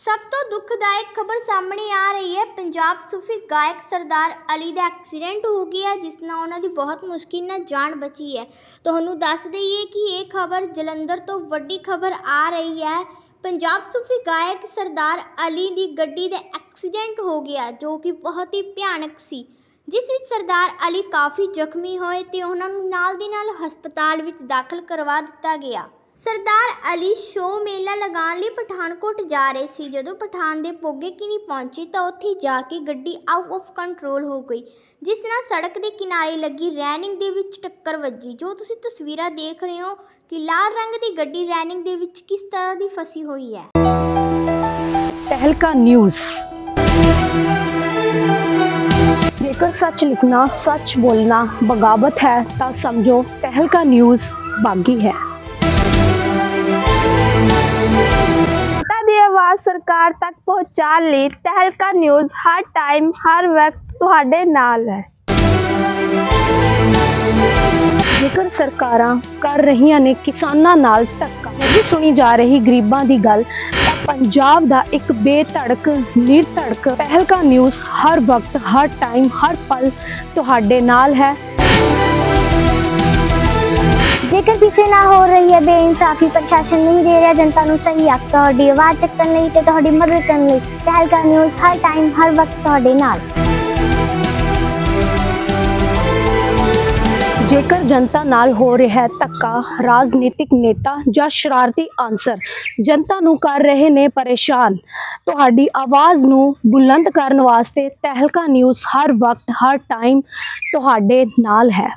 ਸਭ ਤੋਂ ਦੁਖਦਾਇਕ ਖਬਰ ਸਾਹਮਣੇ ਆ ਰਹੀ ਹੈ। ਪੰਜਾਬ ਸੂਫੀ ਗਾਇਕ ਸਰਦਾਰ ਅਲੀ ਦਾ ਐਕਸੀਡੈਂਟ ਹੋ ਗਿਆ ਜਿਸ ਨਾਲ ਉਹਨਾਂ ਦੀ ਬਹੁਤ ਮੁਸ਼ਕਿਲ ਨਾਲ ਜਾਨ ਬਚੀ ਹੈ। ਤੁਹਾਨੂੰ ਦੱਸ ਦਈਏ ਕਿ ਇਹ ਖਬਰ ਜਲੰਧਰ ਤੋਂ ਵੱਡੀ ਖਬਰ ਆ ਰਹੀ ਹੈ। ਪੰਜਾਬ ਸੂਫੀ ਗਾਇਕ ਸਰਦਾਰ ਅਲੀ ਦੀ ਗੱਡੀ ਦਾ ਐਕਸੀਡੈਂਟ ਹੋ ਗਿਆ, ਜੋ ਕਿ ਬਹੁਤ ਹੀ ਭਿਆਨਕ ਸੀ, ਜਿਸ ਵਿੱਚ ਸਰਦਾਰ ਅਲੀ ਕਾਫੀ ਜ਼ਖਮੀ ਹੋਏ ਤੇ ਉਹਨਾਂ ਨੂੰ ਨਾਲ ਦੀ ਨਾਲ ਹਸਪਤਾਲ ਵਿੱਚ ਦਾਖਲ ਕਰਵਾ ਦਿੱਤਾ ਗਿਆ। ਸਰਦਾਰ ਅਲੀ ਸ਼ੋ ਮੇਲਾ ਲਗਾਉਣ ਲਈ ਪਠਾਨਕੋਟ ਜਾ ਰਹੇ ਸੀ। ਜਦੋਂ ਪਠਾਨ ਦੇ ਪੋਗੇ ਕਿਨੀ ਪਹੁੰਚੀ ਤਾਂ ਉੱਥੇ ਜਾ ਕੇ ਗੱਡੀ ਆਊਟ ਆਫ ਕੰਟਰੋਲ ਹੋ ਗਈ, ਜਿਸ ਨਾਲ ਸੜਕ ਦੇ ਕਿਨਾਰੇ ਲੱਗੀ ਰੈਨਿੰਗ ਦੇ ਵਿੱਚ ਟੱਕਰ ਵੱਜੀ। ਜੋ ਤੁਸੀਂ ਤਸਵੀਰਾਂ ਦੇਖ ਰਹੇ ਹੋ ਕਿ ਲਾਲ ਰੰਗ ਦੀ ਗੱਡੀ ਰੈਨਿੰਗ ਦੇ ਵਿੱਚ ਕਿਸ ਤਰ੍ਹਾਂ ਦੀ ਫਸੀ ਹੋਈ ਹੈ। ਤਹਿਲਕਾ ਨਿਊਜ਼। ਜੇਕਰ ਸੱਚ ਲਿਖਣਾ, ਸੱਚ ਬੋਲਣਾ ਬਗਾਵਤ ਹੈ, ਤਾਂ ਸਮਝੋ ਪਹਿਲਕਾ ਨਿਊਜ਼ ਬਾਗੀ ਹੈ। ਸਰਕਾਰ ਤੱਕ ਪਹੁੰਚਾਉਣ ਲਈ ਤਹਿਲਕਾ ਨਿਊਜ਼ ਹਰ ਟਾਈਮ, ਹਰ ਵਕਤ ਤੁਹਾਡੇ ਨਾਲ ਹੈ। ਜੇਕਰ ਸਰਕਾਰਾਂ ਕਰ ਰਹੀਆਂ ਨੇ ਕਿਸਾਨਾਂ ਨਾਲ ਧੱਕਾ ਨਹੀਂ ਸੁਣੀ ਜਾ ਰਹੀ ਗਰੀਬਾਂ ਦੀ ਗੱਲ, ਤਾਂ ਪੰਜਾਬ ਦਾ ਇੱਕ ਬੇਧੜਕ, ਨਿਰਧੜਕ ਪਹਿਲਕਾ ਨਿਊਜ਼ ਹਰ ਵਕਤ, ਹਰ ਟਾਈਮ, ਹਰ ਪਲ ਤੁਹਾਡੇ ਨਾਲ ਹੈ। ਜੇਕਰ ਨਾਲ ਹੋ ਰਹੀ ਹੈ ਬੇਇਨਸਾਫੀ, ਪ੍ਰਸ਼ਾਸਨ ਨਹੀਂ ਦੇ ਰਿਹਾ ਜਨਤਾ ਨੂੰ ਸਹੀ ਹੱਕ ਤੁਹਾਡੀ ਆਵਾਜ਼ ਚੱਕਣ ਲਈ ਤੇ ਤੁਹਾਡੀ ਮਦਦ ਕਰਨ ਲਈ। ਤਹਿਲਕਾ ਨਿਊਜ਼ ਹਰ ਟਾਈਮ, ਹਰ ਵਕਤ ਤੁਹਾਡੇ ਨਾਲ। ਜੇਕਰ ਜਨਤਾ ਨਾਲ ਹੋ ਰਿਹਾ ਹੈ ਧੱਕਾ, ਰਾਜਨੀਤਿਕ ਨੇਤਾ ਜਾਂ ਸ਼ਰਾਰਤੀ ਅਨਸਰ, ਜਨਤਾ ਨੂੰ ਕਰ ਰਹੇ ਨੇ ਪਰੇਸ਼ਾਨ। ਤੁਹਾਡੀ ਆਵਾਜ਼ ਨੂੰ ਬੁਲੰਦ ਕਰਨ ਵਾਸਤੇ ਤਹਿਲਕਾ ਨਿਊਜ਼ ਹਰ ਵਕਤ, ਹਰ ਟਾਈਮ ਤੁਹਾਡੇ ਨਾਲ ਹੈ।